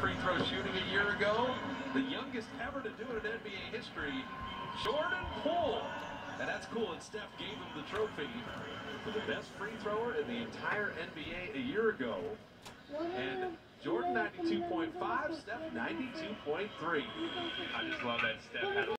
free throw shooting a year ago. The youngest ever to do it in NBA history, Jordan Poole. And that's cool, and Steph gave him the trophy for the best free thrower in the entire NBA a year ago. And Jordan 92.5, Steph 92.3. I just love that Steph